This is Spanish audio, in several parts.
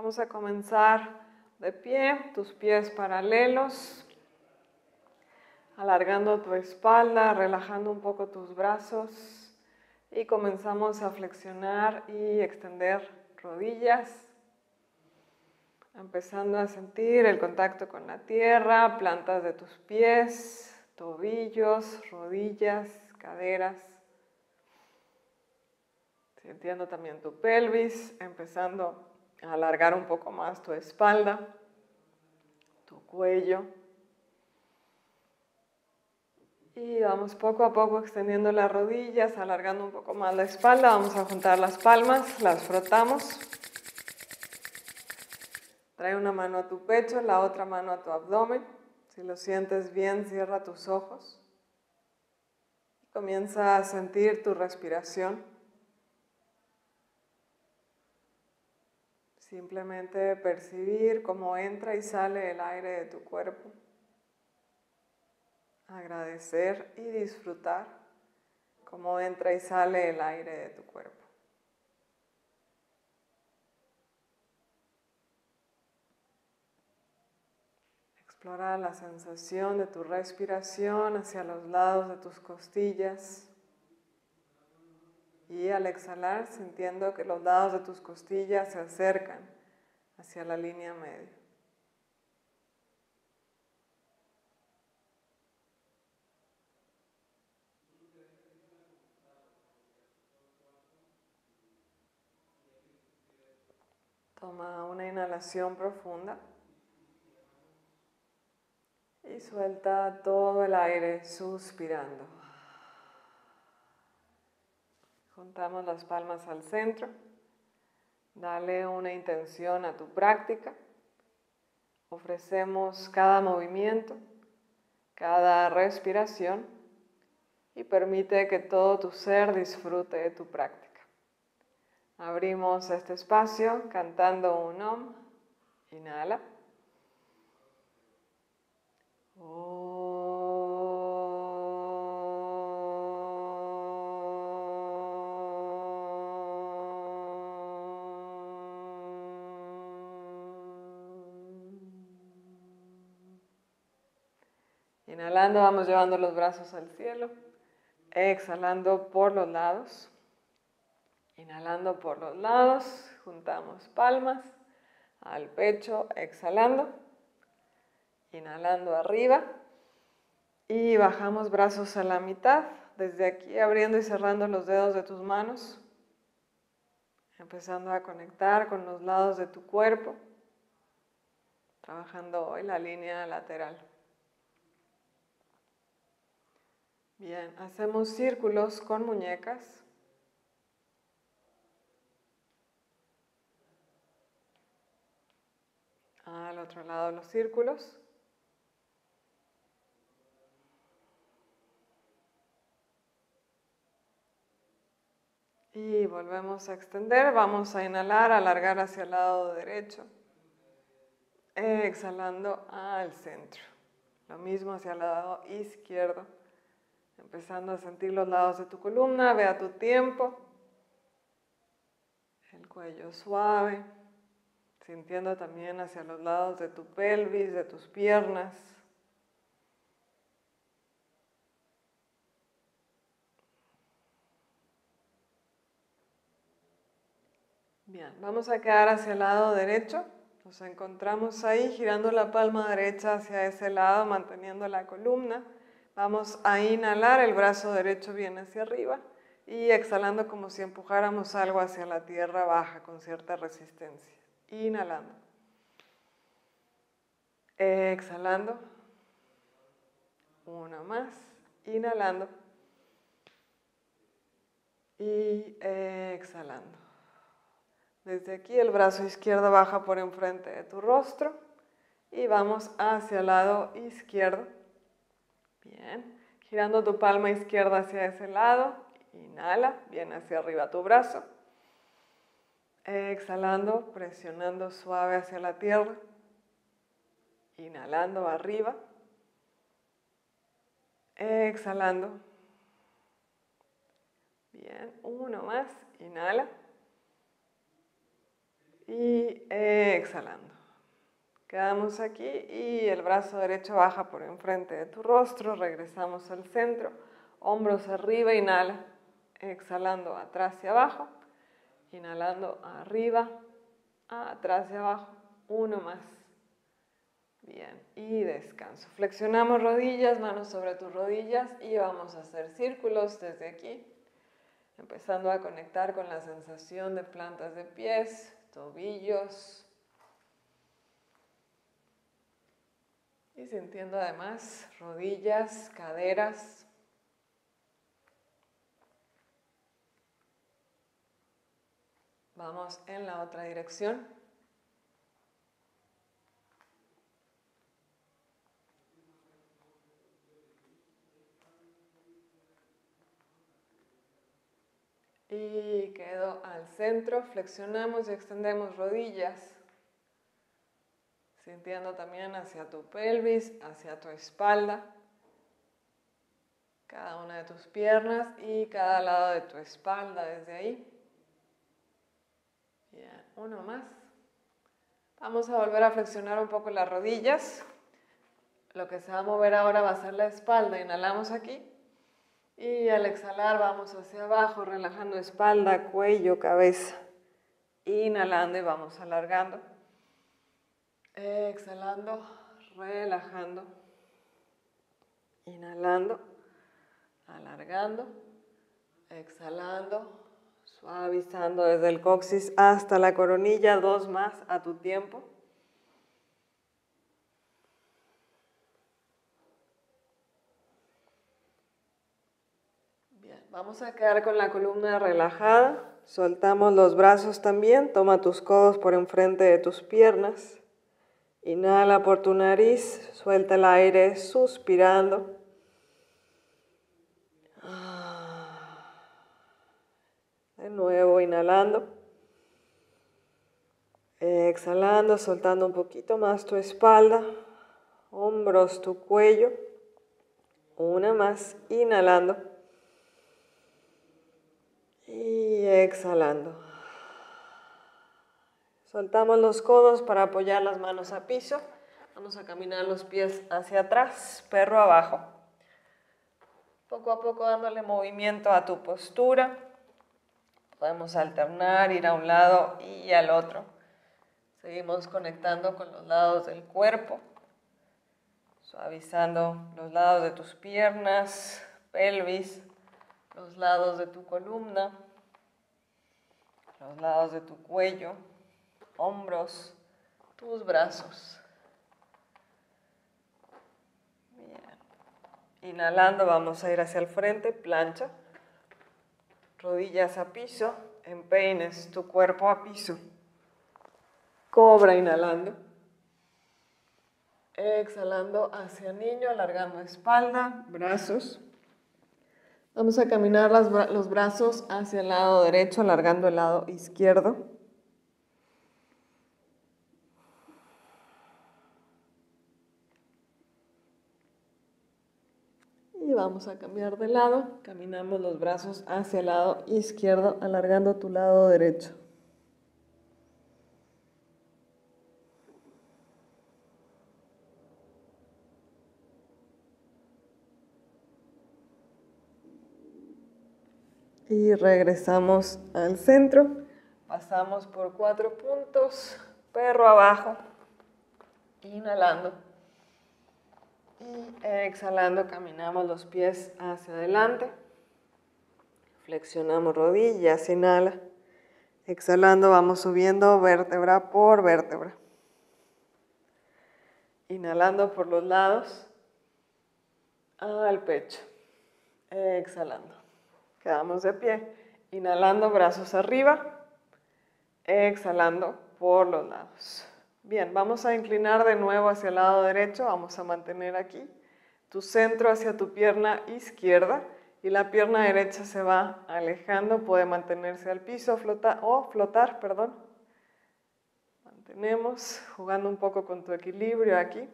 Vamos a comenzar de pie, tus pies paralelos, alargando tu espalda, relajando un poco tus brazos y comenzamos a flexionar y extender rodillas, empezando a sentir el contacto con la tierra, plantas de tus pies, tobillos, rodillas, caderas. Sintiendo también tu pelvis, empezando alargar un poco más tu espalda, tu cuello. Y vamos poco a poco extendiendo las rodillas, alargando un poco más la espalda. Vamos a juntar las palmas, las frotamos. Trae una mano a tu pecho, la otra mano a tu abdomen. Si lo sientes bien, cierra tus ojos. Comienza a sentir tu respiración. Simplemente percibir cómo entra y sale el aire de tu cuerpo. Agradecer y disfrutar cómo entra y sale el aire de tu cuerpo. Explora la sensación de tu respiración hacia los lados de tus costillas. Y al exhalar, sintiendo que los lados de tus costillas se acercan hacia la línea media. Toma una inhalación profunda y suelta todo el aire suspirando. Juntamos las palmas al centro. Dale una intención a tu práctica. Ofrecemos cada movimiento, cada respiración y permite que todo tu ser disfrute de tu práctica. Abrimos este espacio cantando un om. Inhala. Inhalando vamos llevando los brazos al cielo. Exhalando por los lados. Inhalando por los lados. Juntamos palmas al pecho. Exhalando. Inhalando arriba. Y bajamos brazos a la mitad. Desde aquí abriendo y cerrando los dedos de tus manos. Empezando a conectar con los lados de tu cuerpo. Trabajando hoy la línea lateral. Bien, hacemos círculos con muñecas. Al otro lado los círculos. Y volvemos a extender, vamos a inhalar, alargar hacia el lado derecho. Exhalando al centro. Lo mismo hacia el lado izquierdo. Empezando a sentir los lados de tu columna, ve a tu tiempo. El cuello suave, sintiendo también hacia los lados de tu pelvis, de tus piernas. Bien, vamos a quedar hacia el lado derecho. Nos encontramos ahí girando la palma derecha hacia ese lado, manteniendo la columna. Vamos a inhalar, el brazo derecho viene hacia arriba y exhalando como si empujáramos algo hacia la tierra baja con cierta resistencia. Inhalando. Exhalando. Una más. Inhalando. Y exhalando. Desde aquí el brazo izquierdo baja por enfrente de tu rostro y vamos hacia el lado izquierdo Bien. Girando tu palma izquierda hacia ese lado. Inhala, bien hacia arriba tu brazo. Exhalando, presionando suave hacia la tierra. Inhalando arriba. Exhalando. Bien, uno más. Inhala. Y exhalando. Quedamos aquí y el brazo derecho baja por enfrente de tu rostro. Regresamos al centro. Hombros arriba, inhala. Exhalando atrás y abajo. Inhalando arriba, atrás y abajo. Uno más. Bien, y descanso. Flexionamos rodillas, manos sobre tus rodillas y vamos a hacer círculos desde aquí, empezando a conectar con la sensación de plantas de pies, tobillos. Y sintiendo además rodillas, caderas. Vamos en la otra dirección. Y quedo al centro, flexionamos y extendemos rodillas, sintiendo también hacia tu pelvis, hacia tu espalda, cada una de tus piernas y cada lado de tu espalda desde ahí. Uno más. Vamos a volver a flexionar un poco las rodillas. Lo que se va a mover ahora va a ser la espalda. Inhalamos aquí. Y al exhalar vamos hacia abajo, relajando espalda, cuello, cabeza. Inhalando y vamos alargando. Exhalando, relajando. Inhalando, alargando. Exhalando, suavizando desde el coxis hasta la coronilla, dos más a tu tiempo. Vamos a quedar con la columna relajada. Soltamos los brazos también. Toma tus codos por enfrente de tus piernas. Inhala por tu nariz. Suelta el aire suspirando. De nuevo, inhalando. Exhalando, soltando un poquito más tu espalda, hombros, tu cuello. Una más, inhalando. Y exhalando. Soltamos los codos para apoyar las manos a piso. Vamos a caminar los pies hacia atrás, perro abajo. Poco a poco dándole movimiento a tu postura. Podemos alternar, ir a un lado y al otro. Seguimos conectando con los lados del cuerpo, suavizando los lados de tus piernas, pelvis, los lados de tu columna, los lados de tu cuello, hombros, tus brazos. Bien. Inhalando vamos a ir hacia el frente, plancha, rodillas a piso, empeines tu cuerpo a piso. Cobra inhalando. Exhalando hacia niño, alargando espalda, brazos. Vamos a caminar los brazos hacia el lado derecho, alargando el lado izquierdo. Vamos a cambiar de lado. Caminamos los brazos hacia el lado izquierdo, alargando tu lado derecho. Y regresamos al centro. Pasamos por cuatro puntos. Perro abajo. Inhalando. Y exhalando caminamos los pies hacia adelante. Flexionamos rodillas, inhala. Exhalando vamos subiendo vértebra por vértebra. Inhalando por los lados al pecho. Exhalando. Quedamos de pie. Inhalando brazos arriba. Exhalando por los lados. Bien, vamos a inclinar de nuevo hacia el lado derecho. Vamos a mantener aquí tu centro hacia tu pierna izquierda y la pierna derecha se va alejando. Puede mantenerse al piso o flotar, perdón. Mantenemos jugando un poco con tu equilibrio aquí.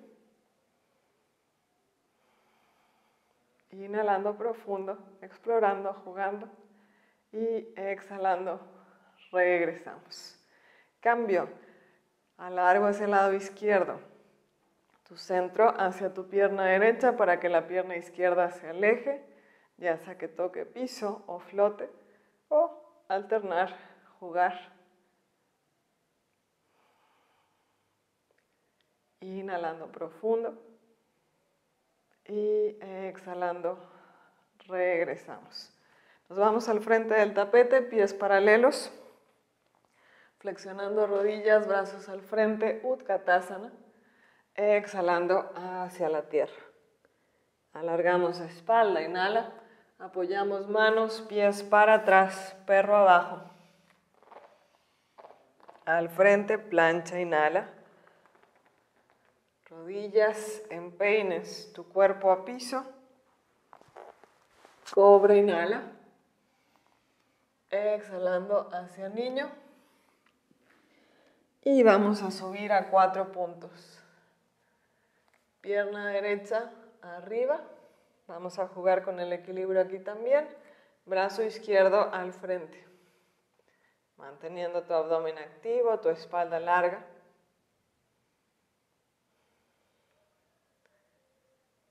Inhalando profundo, explorando, jugando y exhalando, regresamos. Cambio. Alargo hacia el lado izquierdo. Tu centro hacia tu pierna derecha para que la pierna izquierda se aleje, ya sea que toque piso o flote, o alternar, jugar. Inhalando profundo y exhalando, regresamos. Nos vamos al frente del tapete, pies paralelos, flexionando rodillas, brazos al frente, Utkatasana, exhalando hacia la tierra. Alargamos la espalda, inhala, apoyamos manos, pies para atrás, perro abajo. Al frente, plancha, inhala. Rodillas en peines, tu cuerpo a piso. Cobre, inhala. Exhalando hacia niño. Y vamos a subir a cuatro puntos. Pierna derecha arriba. Vamos a jugar con el equilibrio aquí también. Brazo izquierdo al frente. Manteniendo tu abdomen activo, tu espalda larga.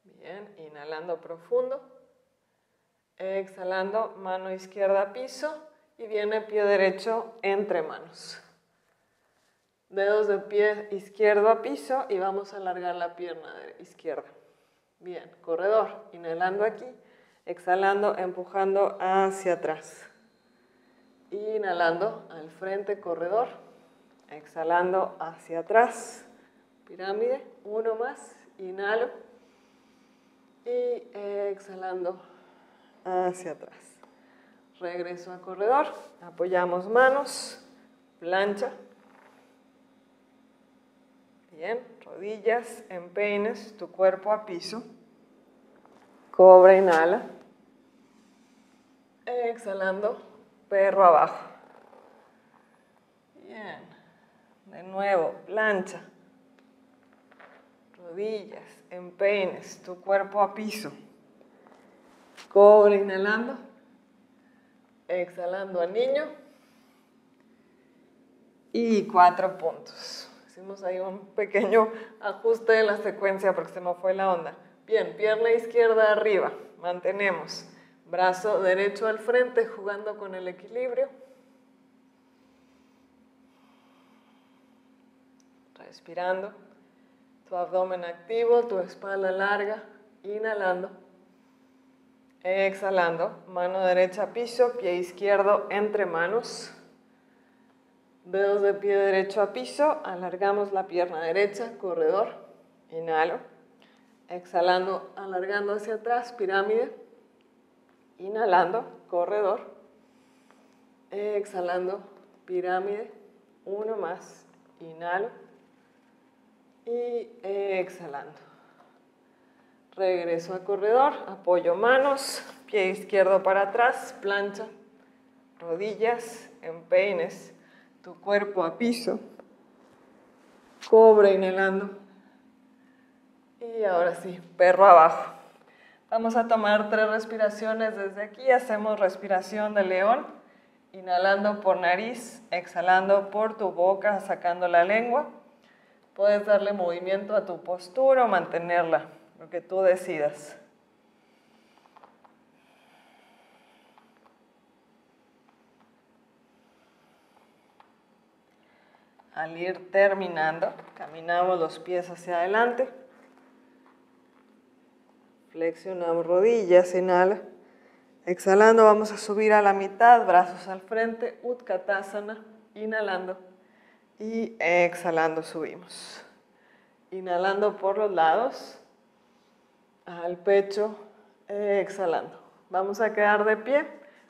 Bien, inhalando profundo. Exhalando, mano izquierda a piso y viene pie derecho entre manos. Dedos de pie izquierdo a piso y vamos a alargar la pierna izquierda. Bien, corredor, inhalando aquí, exhalando, empujando hacia atrás. Inhalando al frente, corredor, exhalando hacia atrás. Pirámide, uno más, inhalo y exhalando hacia atrás. Regreso a corredor, apoyamos manos, plancha. Bien, rodillas, empeines tu cuerpo a piso. Cobra, inhala. Exhalando, perro abajo. Bien. De nuevo, plancha. Rodillas, empeines tu cuerpo a piso. Cobra, inhalando. Exhalando a niño. Y cuatro puntos. Hicimos ahí un pequeño ajuste de la secuencia porque se me fue la onda. Bien, pierna izquierda arriba, mantenemos. Brazo derecho al frente, jugando con el equilibrio. Respirando. Tu abdomen activo, tu espalda larga. Inhalando. Exhalando. Mano derecha piso, pie izquierdo entre manos. Dedos de pie derecho a piso, alargamos la pierna derecha, corredor, inhalo, exhalando, alargando hacia atrás, pirámide, inhalando, corredor, exhalando, pirámide, uno más, inhalo y exhalando. Regreso a corredor, apoyo manos, pie izquierdo para atrás, plancha, rodillas, empeines tu cuerpo a piso, cobra inhalando y ahora sí, perro abajo. Vamos a tomar tres respiraciones desde aquí, hacemos respiración de león, inhalando por nariz, exhalando por tu boca, sacando la lengua. Puedes darle movimiento a tu postura o mantenerla, lo que tú decidas. Al ir terminando, caminamos los pies hacia adelante. Flexionamos rodillas, inhala. Exhalando, vamos a subir a la mitad, brazos al frente, Utkatasana, inhalando. Y exhalando, subimos. Inhalando por los lados, al pecho, exhalando. Vamos a quedar de pie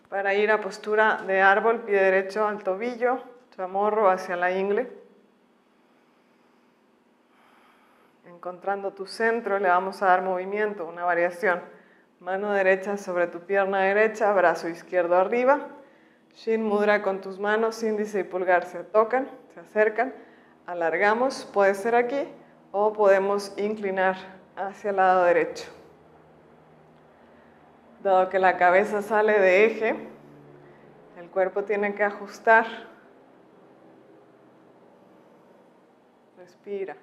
para ir a postura de árbol, pie derecho al tobillo, chamorro hacia la ingle. Encontrando tu centro, le vamos a dar movimiento, una variación. Mano derecha sobre tu pierna derecha, brazo izquierdo arriba. Shin Mudra con tus manos, índice y pulgar se tocan, se acercan. Alargamos, puede ser aquí o podemos inclinar hacia el lado derecho. Dado que la cabeza sale de eje, el cuerpo tiene que ajustar Respira.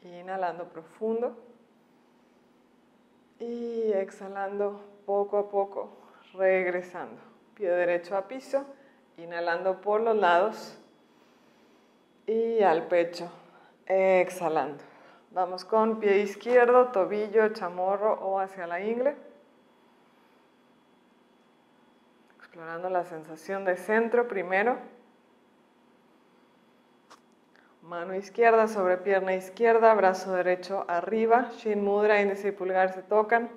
Inhalando profundo. Y exhalando poco a poco, regresando. Pie derecho a piso, inhalando por los lados y al pecho, exhalando. Vamos con pie izquierdo, tobillo, chamorro o hacia la ingle. Explorando la sensación de centro primero. Mano izquierda sobre pierna izquierda, brazo derecho arriba, Shin Mudra, índice y pulgar se tocan.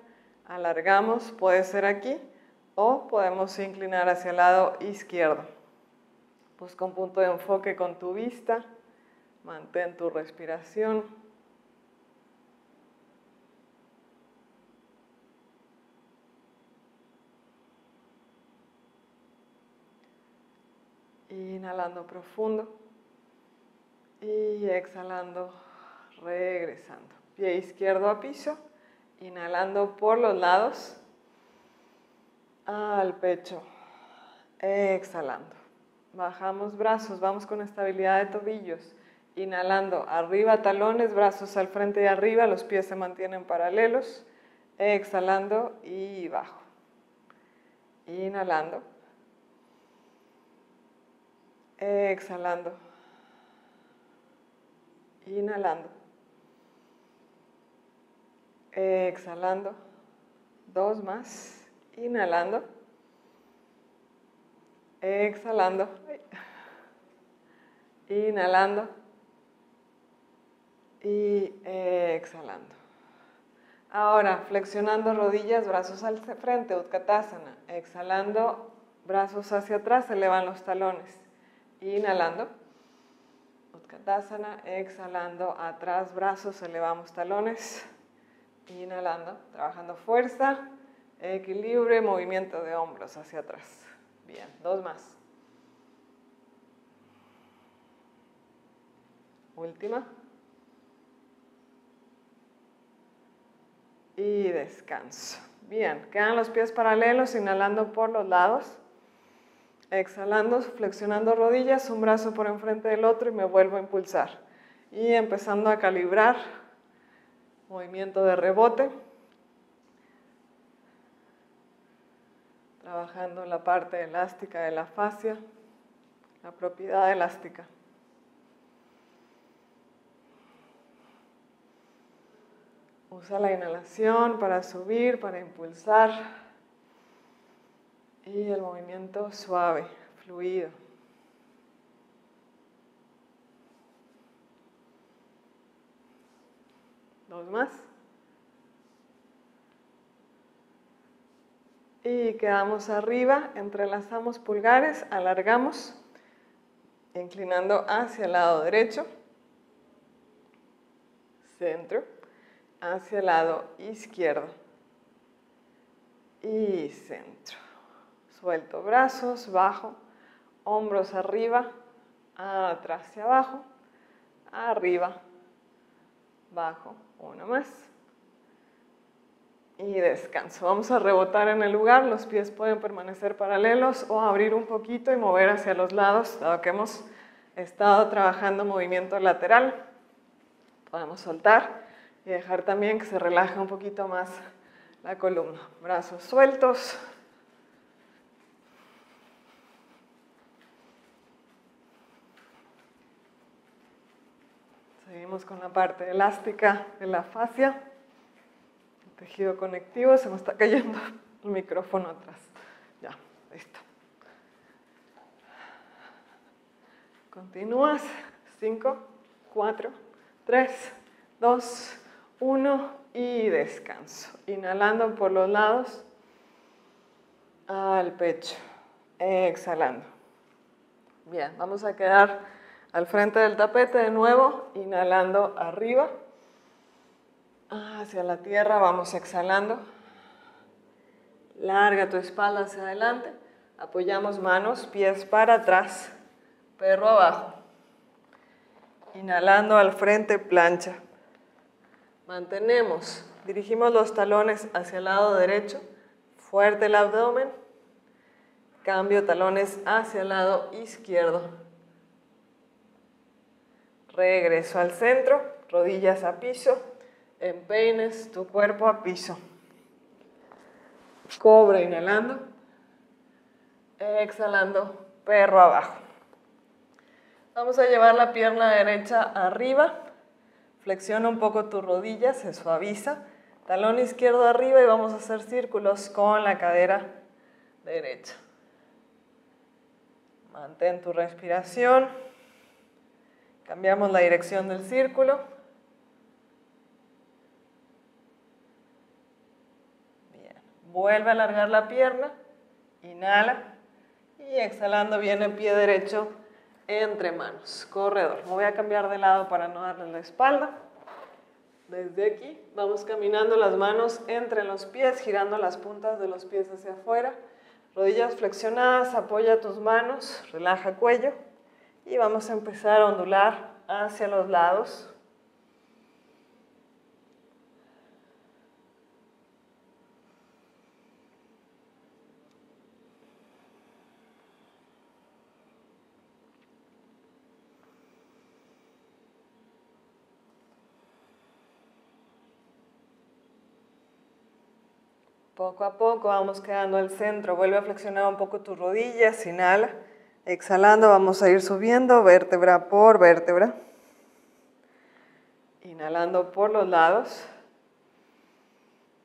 Alargamos, puede ser aquí o podemos inclinar hacia el lado izquierdo. Busca un punto de enfoque con tu vista, mantén tu respiración. Inhalando profundo y exhalando, regresando. Pie izquierdo a piso, inhalando por los lados al pecho, exhalando. Bajamos brazos, vamos con estabilidad de tobillos. Inhalando, arriba talones, brazos al frente y arriba, los pies se mantienen paralelos. Exhalando y bajo. Inhalando. Exhalando. Inhalando. Exhalando. Dos más. Inhalando. Exhalando. Inhalando. Y exhalando. Ahora, flexionando rodillas, brazos al frente, Utkatasana. Exhalando, brazos hacia atrás, elevan los talones. Inhalando. Utkatasana, exhalando, atrás, brazos, elevamos talones. Inhalando, trabajando fuerza, equilibrio, movimiento de hombros hacia atrás. Bien, dos más. Última. Y descanso. Bien, quedan los pies paralelos, inhalando por los lados. Exhalando, flexionando rodillas, un brazo por enfrente del otro y me vuelvo a impulsar. Y empezando a calibrar, movimiento de rebote. Trabajando la parte elástica de la fascia, la propiedad elástica. Usa la inhalación para subir, para impulsar y el movimiento suave, fluido. Dos más. Y quedamos arriba, entrelazamos pulgares, alargamos, inclinando hacia el lado derecho, centro, hacia el lado izquierdo y centro. Suelto brazos, bajo, hombros arriba, atrás hacia abajo, arriba, bajo, uno más. Y descanso. Vamos a rebotar en el lugar, los pies pueden permanecer paralelos o abrir un poquito y mover hacia los lados, dado que hemos estado trabajando movimiento lateral. Podemos soltar y dejar también que se relaje un poquito más la columna. Brazos sueltos, Seguimos con la parte elástica de la fascia, el tejido conectivo, se me está cayendo el micrófono atrás. Ya, listo. Continúas. 5, 4, 3, 2, 1 y descanso. Inhalando por los lados al pecho. Exhalando. Bien, vamos a quedar al frente del tapete de nuevo, inhalando arriba, hacia la tierra, vamos exhalando. Larga tu espalda hacia adelante, apoyamos manos, pies para atrás, perro abajo. Inhalando al frente, plancha. Mantenemos, dirigimos los talones hacia el lado derecho, fuerte el abdomen, Cambio talones hacia el lado izquierdo. Regreso al centro, rodillas a piso. Empeines tu cuerpo a piso. Cobra inhalando. Exhalando, perro abajo. Vamos a llevar la pierna derecha arriba. Flexiona un poco tus rodillas, se suaviza. Talón izquierdo arriba y vamos a hacer círculos con la cadera derecha. Mantén tu respiración. Cambiamos la dirección del círculo. Bien. Vuelve a alargar la pierna. Inhala. Y exhalando viene el pie derecho entre manos. Corredor. Me voy a cambiar de lado para no darle la espalda. Desde aquí vamos caminando las manos entre los pies, girando las puntas de los pies hacia afuera. Rodillas flexionadas, apoya tus manos, relaja cuello y vamos a empezar a ondular hacia los lados. Poco a poco vamos quedando al centro. Vuelve a flexionar un poco tus rodillas. Inhala. Exhalando vamos a ir subiendo vértebra por vértebra. Inhalando por los lados.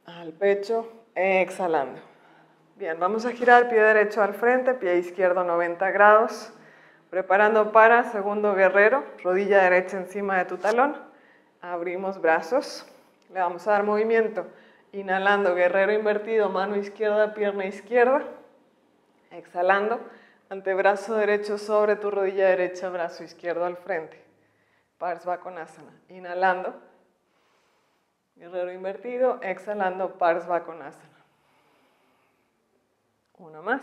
Al pecho. Exhalando. Bien, vamos a girar pie derecho al frente, pie izquierdo 90 grados. Preparando para segundo guerrero. Rodilla derecha encima de tu talón. Abrimos brazos. Le vamos a dar movimiento Inhalando, guerrero invertido, mano izquierda, pierna izquierda. Exhalando, antebrazo derecho sobre tu rodilla derecha, brazo izquierdo al frente. Parsvakonasana. Inhalando, guerrero invertido, exhalando, Parsvakonasana. Uno más.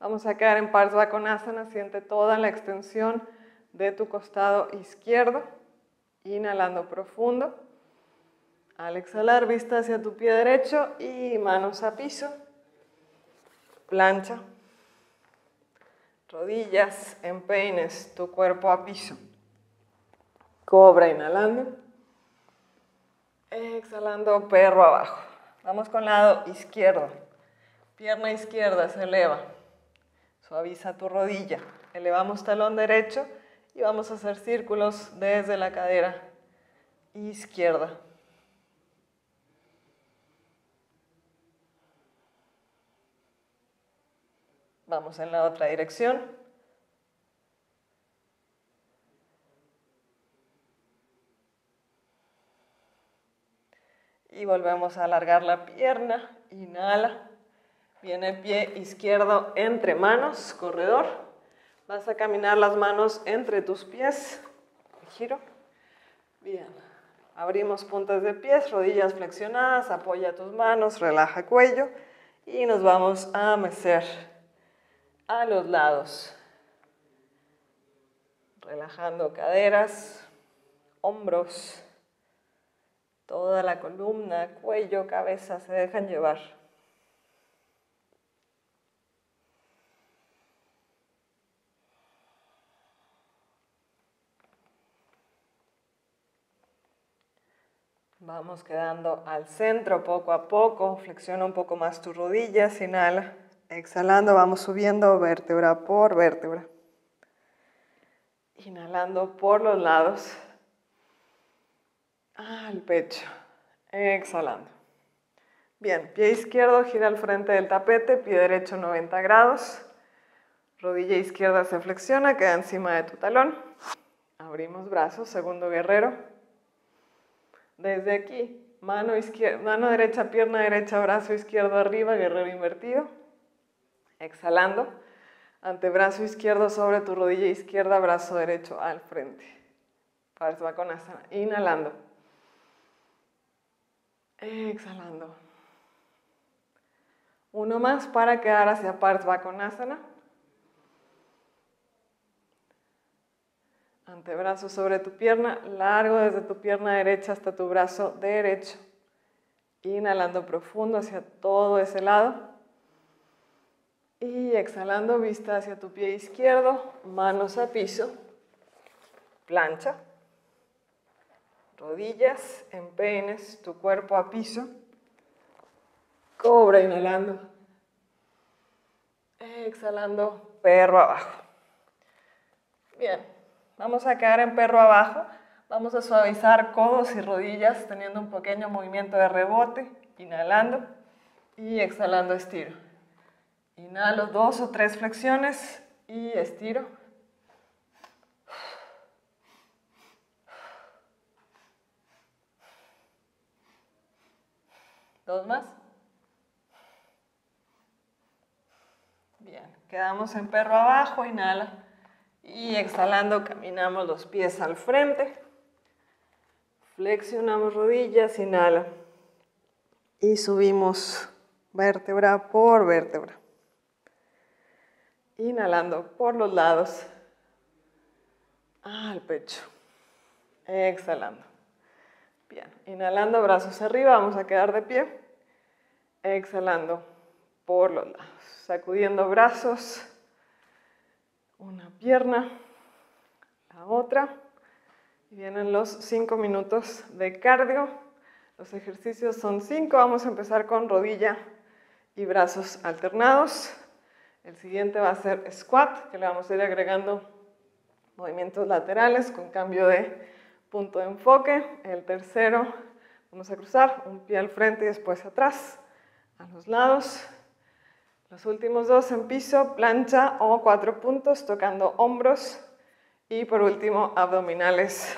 Vamos a quedar en Parsvakonasana, siente toda la extensión de tu costado izquierdo, inhalando profundo. Al exhalar, vista hacia tu pie derecho y manos a piso. Plancha. Rodillas, empeines tu cuerpo a piso. Cobra inhalando. Exhalando, perro abajo. Vamos con lado izquierdo. Pierna izquierda se eleva. Suaviza tu rodilla. Elevamos talón derecho y vamos a hacer círculos desde la cadera izquierda. Vamos en la otra dirección. Y volvemos a alargar la pierna. Inhala. Viene pie izquierdo entre manos, corredor. Vas a caminar las manos entre tus pies. Giro. Bien. Abrimos puntas de pies, rodillas flexionadas, apoya tus manos, relaja cuello y nos vamos a mecer a los lados. Relajando caderas, hombros, toda la columna, cuello, cabeza se dejan llevar. Vamos quedando al centro poco a poco. Flexiona un poco más tus rodillas. Inhala. Exhalando, vamos subiendo vértebra por vértebra. Inhalando por los lados. Al pecho. Exhalando. Bien, pie izquierdo gira al frente del tapete, pie derecho 90 grados. Rodilla izquierda se flexiona, queda encima de tu talón. Abrimos brazos, segundo guerrero. Desde aquí, mano, izquierda, mano derecha, pierna derecha, brazo izquierdo arriba, guerrero invertido. Exhalando, antebrazo izquierdo sobre tu rodilla izquierda, brazo derecho al frente. Parsvakonasana. Inhalando. Exhalando. Uno más para quedar hacia Parsvakonasana. Antebrazo sobre tu pierna, largo desde tu pierna derecha hasta tu brazo derecho. Inhalando profundo hacia todo ese lado. Y exhalando vista hacia tu pie izquierdo, manos a piso, plancha, rodillas, empeines, tu cuerpo a piso. Cobra inhalando. Exhalando, perro abajo. Bien, vamos a quedar en perro abajo. Vamos a suavizar codos y rodillas teniendo un pequeño movimiento de rebote. Inhalando y exhalando estiro. Inhalo dos o tres flexiones y estiro. Dos más. Bien, quedamos en perro abajo, inhala. Y exhalando caminamos los pies al frente. Flexionamos rodillas, inhala. Y subimos vértebra por vértebra. Inhalando por los lados al pecho. Exhalando. Bien, inhalando brazos arriba, vamos a quedar de pie. Exhalando por los lados. Sacudiendo brazos. Una pierna, la otra. Vienen los cinco minutos de cardio. Los ejercicios son cinco. Vamos a empezar con rodilla y brazos alternados. El siguiente va a ser squat, que le vamos a ir agregando movimientos laterales con cambio de punto de enfoque. El tercero, vamos a cruzar un pie al frente y después atrás, a los lados. Los últimos dos en piso, plancha o cuatro puntos, tocando hombros. Y por último, abdominales,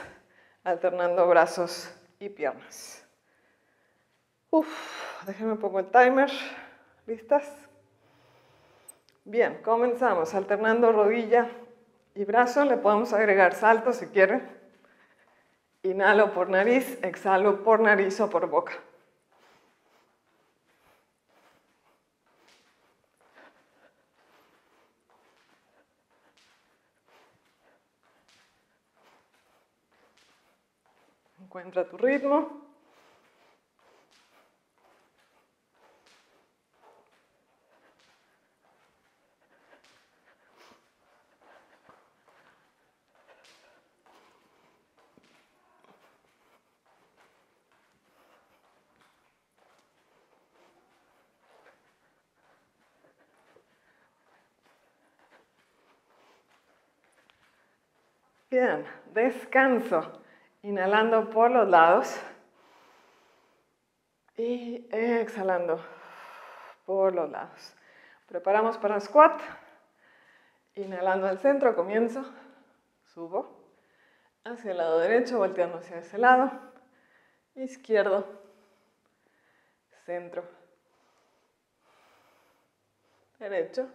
alternando brazos y piernas. Uf, déjenme pongo el timer. ¿Listas? Bien, comenzamos alternando rodilla y brazo. Le podemos agregar salto si quieren. Inhalo por nariz, exhalo por nariz o por boca. Encuentra tu ritmo. Descanso. Inhalando por los lados. Y exhalando por los lados. Preparamos para squat. Inhalando al centro, comienzo. Subo. Hacia el lado derecho, volteando hacia ese lado. Izquierdo. Centro. Derecho.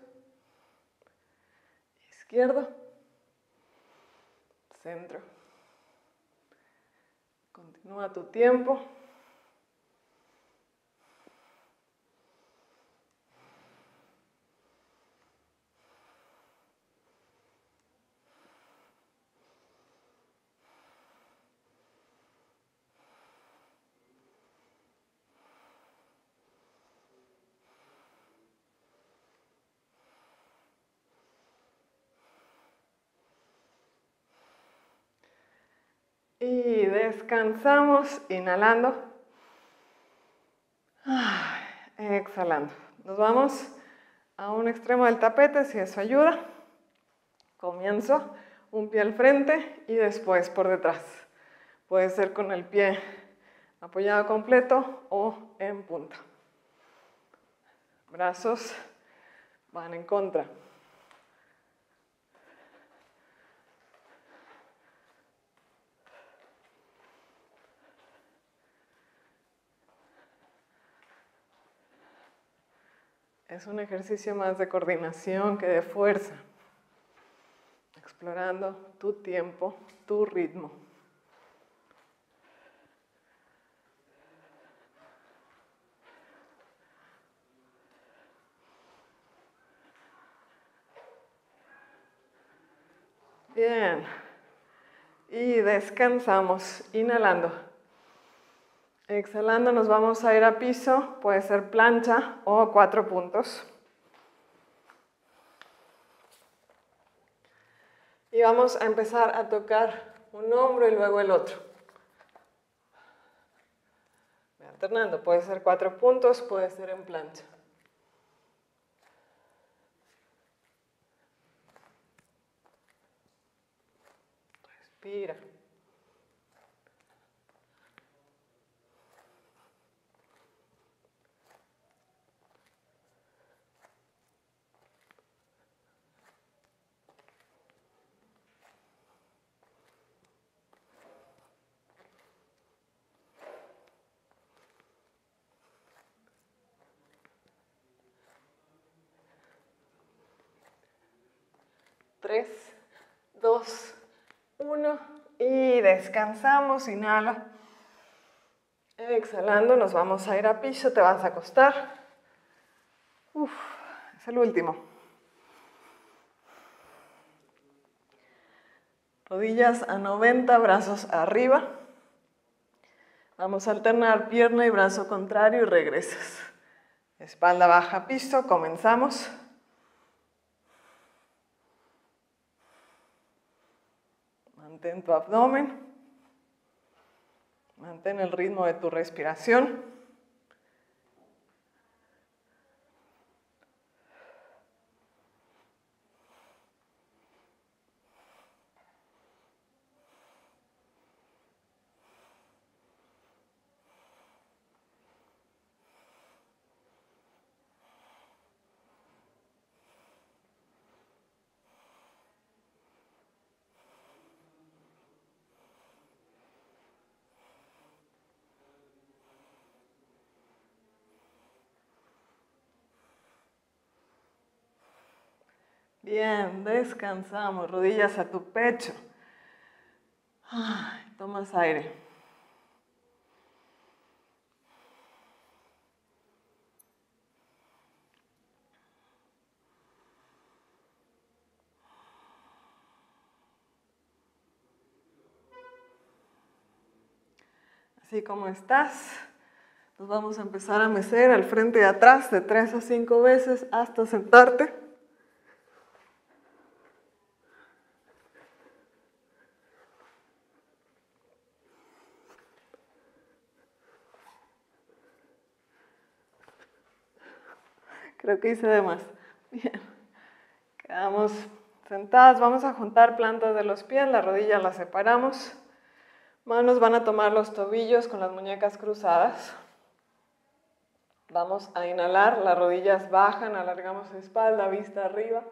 Izquierdo centro. Continúa tu tiempo. Y descansamos, inhalando. Exhalando. Nos vamos a un extremo del tapete si eso ayuda. Comienzo un pie al frente y después por detrás. Puede ser con el pie apoyado completo o en punta. Brazos van en contra. Es un ejercicio más de coordinación que de fuerza, explorando tu tiempo, tu ritmo. Bien, Y descansamos, inhalando. Exhalando nos vamos a ir a piso, puede ser plancha o cuatro puntos. Y vamos a empezar a tocar un hombro y luego el otro. Alternando, puede ser cuatro puntos, puede ser en plancha. Respira. Tres, dos, uno. Y descansamos, inhala. Exhalando, nos vamos a ir a piso, te vas a acostar. Uf, es el último. Rodillas a 90, brazos arriba. Vamos a alternar pierna y brazo contrario y regresas. Espalda baja, piso, comenzamos. Mantén tu abdomen. Mantén el ritmo de tu respiración. Bien, descansamos, rodillas a tu pecho. tomas aire. Así como estás, nos vamos a empezar a mecer al frente y atrás de tres a cinco veces hasta sentarte. Creo que hice de más. Bien. Quedamos sentadas. Vamos a juntar plantas de los pies. La rodilla la separamos. Manos van a tomar los tobillos con las muñecas cruzadas. Vamos a inhalar. Las rodillas bajan. Alargamos espalda, vista arriba.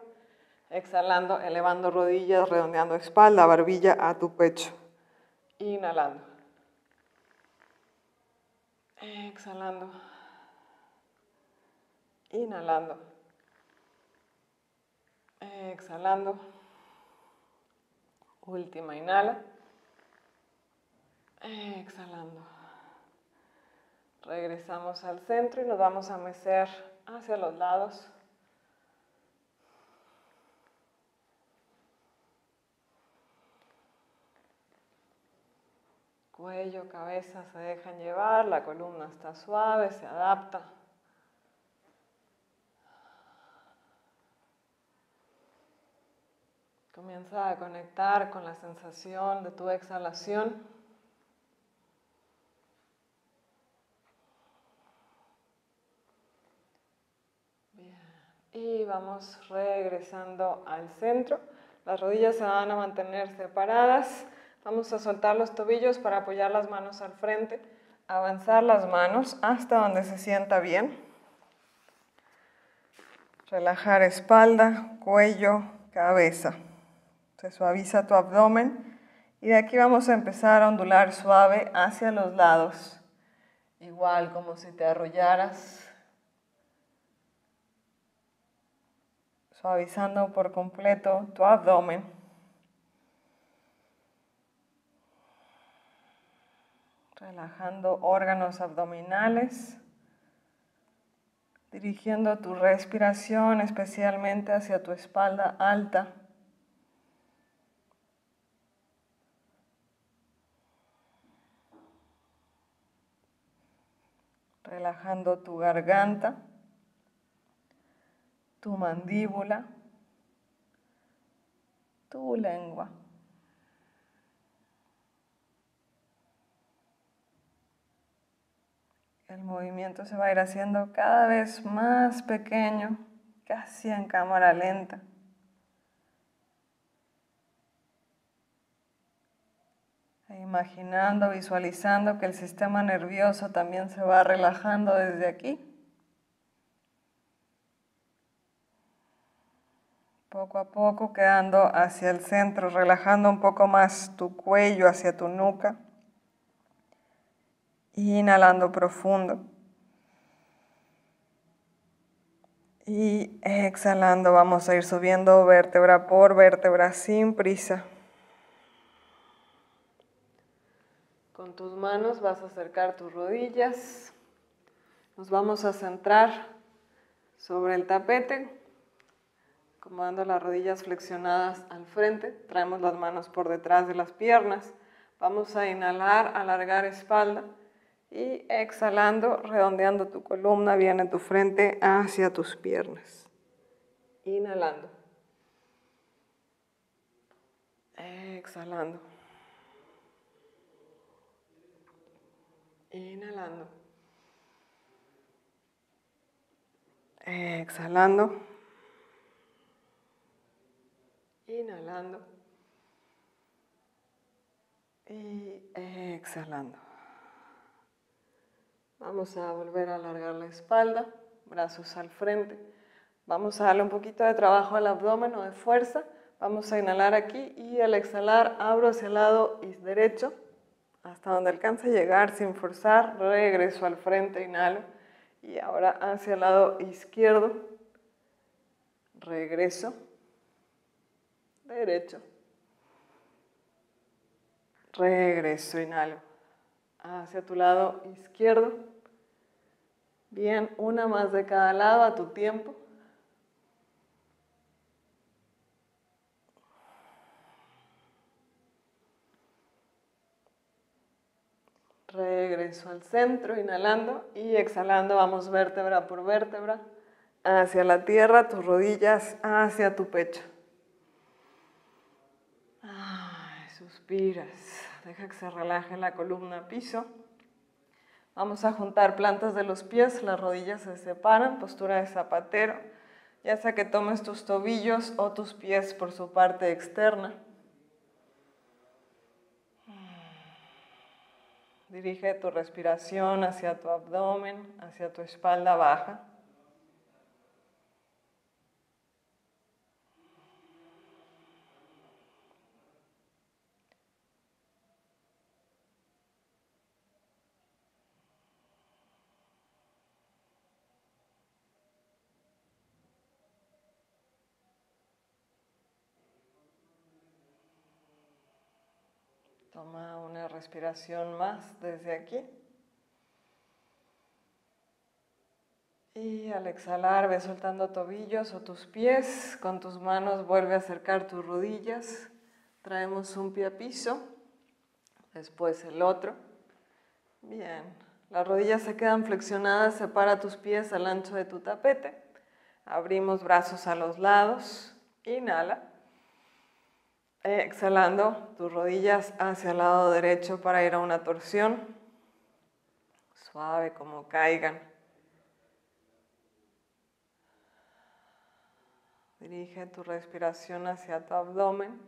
Exhalando, elevando rodillas, redondeando espalda, barbilla a tu pecho. Inhalando. Exhalando. Inhalando. Exhalando. Última inhala. Exhalando. Regresamos al centro y nos vamos a mecer hacia los lados. Cuello, cabeza se dejan llevar, la columna está suave, se adapta. Comienza a conectar con la sensación de tu exhalación. Y vamos regresando al centro. Las rodillas se van a mantener separadas. Vamos a soltar los tobillos para apoyar las manos al frente. Avanzar las manos hasta donde se sienta bien. Relajar espalda, cuello, cabeza. Se suaviza tu abdomen y de aquí vamos a empezar a ondular suave hacia los lados, igual como si te arrollaras, suavizando por completo tu abdomen. Relajando órganos abdominales, dirigiendo tu respiración especialmente hacia tu espalda alta. Relajando tu garganta, tu mandíbula, tu lengua. El movimiento se va a ir haciendo cada vez más pequeño, casi en cámara lenta. Imaginando, visualizando que el sistema nervioso también se va relajando desde aquí. Poco a poco quedando hacia el centro, relajando un poco más tu cuello hacia tu nuca. Inhalando profundo. Y exhalando, vamos a ir subiendo vértebra por vértebra sin prisa. Con tus manos vas a acercar tus rodillas. Nos vamos a centrar sobre el tapete, acomodando las rodillas flexionadas al frente. Traemos las manos por detrás de las piernas. Vamos a inhalar, alargar espalda. Y exhalando, redondeando tu columna, viene tu frente hacia tus piernas. Inhalando. Exhalando. Inhalando. Exhalando. Inhalando. Y exhalando. Vamos a volver a alargar la espalda, brazos al frente. Vamos a darle un poquito de trabajo al abdomen o de fuerza. Vamos a inhalar aquí y al exhalar abro hacia el lado derecho hasta donde alcance a llegar sin forzar. Regreso al frente, inhalo. Y ahora hacia el lado izquierdo. Regreso. Derecho. Regreso, inhalo. Hacia tu lado izquierdo. Bien, una más de cada lado a tu tiempo. Regreso al centro, inhalando y exhalando. Vamos vértebra por vértebra hacia la tierra, tus rodillas hacia tu pecho. suspiras. Deja que se relaje la columna piso. Vamos a juntar plantas de los pies, las rodillas se separan, postura de zapatero, ya sea que tomes tus tobillos o tus pies por su parte externa. Dirige tu respiración hacia tu abdomen, hacia tu espalda baja. Toma una respiración más desde aquí. Y al exhalar, ve soltando tobillos o tus pies. Con tus manos vuelve a acercar tus rodillas. Traemos un pie a piso, después el otro. Bien, las rodillas se quedan flexionadas, separa tus pies al ancho de tu tapete. Abrimos brazos a los lados. Inhala. Exhalando tus rodillas hacia el lado derecho para ir a una torsión. Suave como caigan. Dirige tu respiración hacia tu abdomen.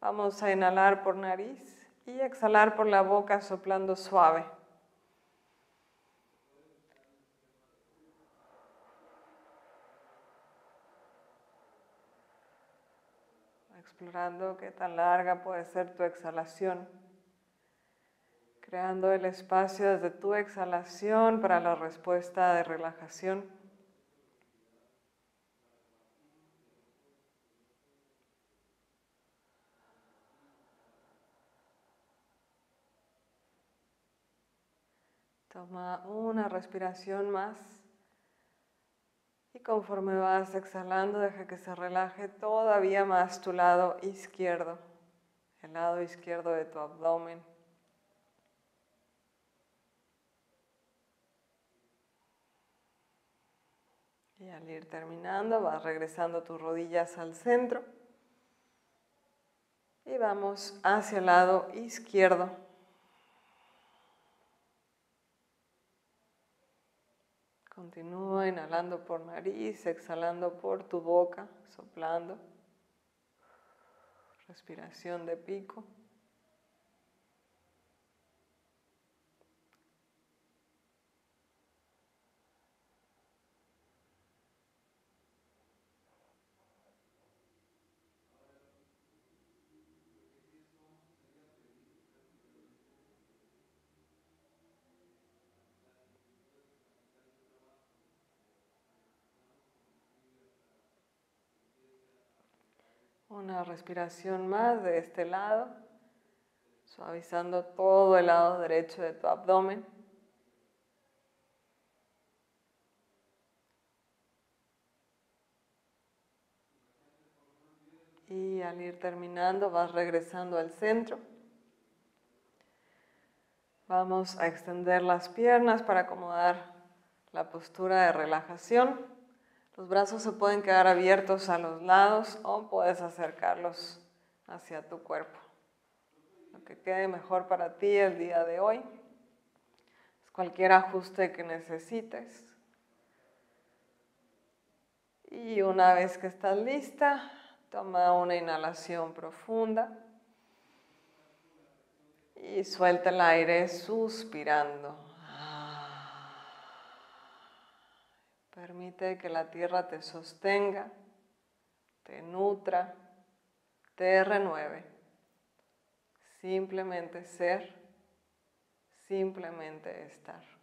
Vamos a inhalar por nariz y exhalar por la boca soplando suave. Explorando qué tan larga puede ser tu exhalación, creando el espacio desde tu exhalación para la respuesta de relajación. Toma una respiración más. Conforme vas exhalando, deja que se relaje todavía más tu lado izquierdo, el lado izquierdo de tu abdomen. Y al ir terminando, vas regresando tus rodillas al centro y vamos hacia el lado izquierdo. Inhalando por nariz, exhalando por tu boca, soplando. Respiración de pico. Una respiración más de este lado, suavizando todo el lado derecho de tu abdomen. Y al ir terminando vas regresando al centro. Vamos a extender las piernas para acomodar la postura de relajación. Los brazos se pueden quedar abiertos a los lados o puedes acercarlos hacia tu cuerpo. Lo que quede mejor para ti el día de hoy. Es cualquier ajuste que necesites. Y una vez que estás lista, toma una inhalación profunda y suelta el aire suspirando. Permite que la tierra te sostenga, te nutra, te renueve. Simplemente ser, simplemente estar.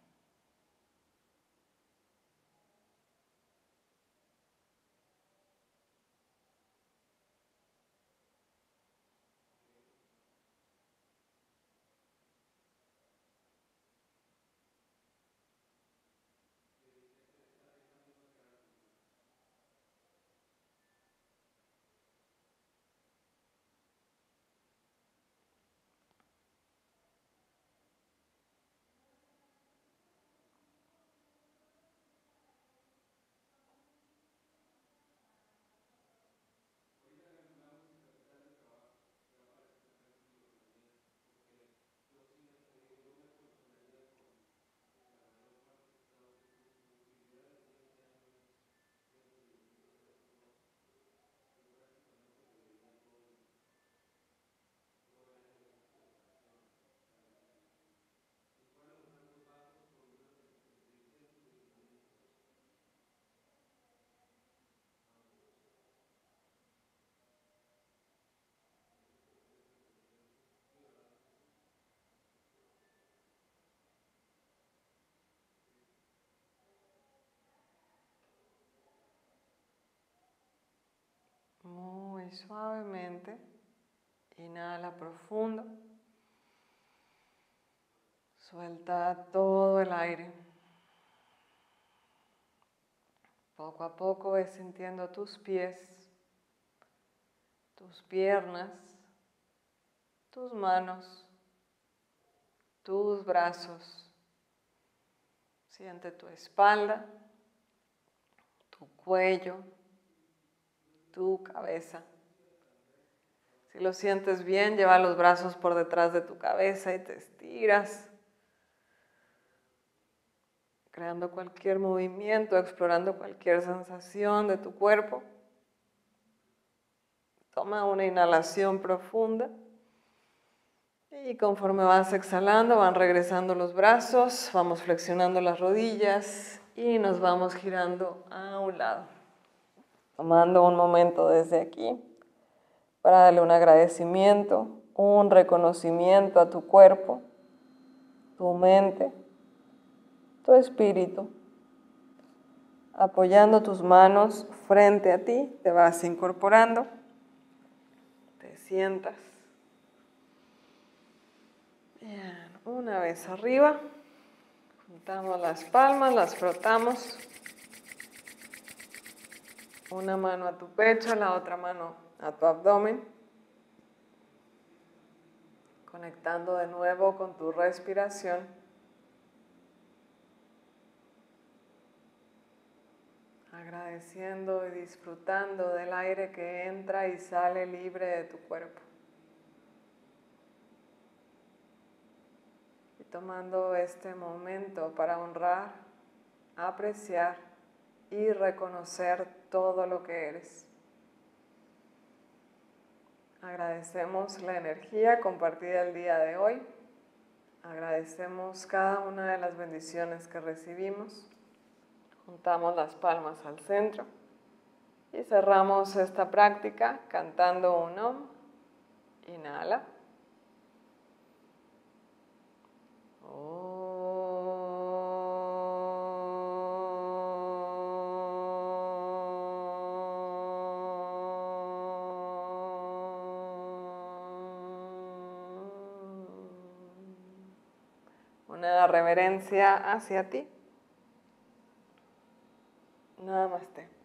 Suavemente. Inhala profundo. Suelta todo el aire. Poco a poco ves sintiendo tus pies, tus piernas, tus manos, tus brazos. Siente tu espalda, tu cuello, tu cabeza. Si lo sientes bien, lleva los brazos por detrás de tu cabeza y te estiras, creando cualquier movimiento, explorando cualquier sensación de tu cuerpo. Toma una inhalación profunda y conforme vas exhalando van regresando los brazos, vamos flexionando las rodillas y nos vamos girando a un lado tomando un momento desde aquí para darle un agradecimiento, un reconocimiento a tu cuerpo, tu mente, tu espíritu. Apoyando tus manos frente a ti, te vas incorporando, te sientas. Bien, una vez arriba, juntamos las palmas, las frotamos una mano a tu pecho, la otra mano a tu abdomen. Conectando de nuevo con tu respiración. agradeciendo y disfrutando del aire que entra y sale libre de tu cuerpo. Y tomando este momento para honrar, apreciar y reconocer todo lo que eres. Agradecemos la energía compartida el día de hoy. Agradecemos cada una de las bendiciones que recibimos. Juntamos las palmas al centro y cerramos esta práctica cantando un om. Inhala. Una reverencia hacia ti. Namaste.